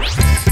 Bye.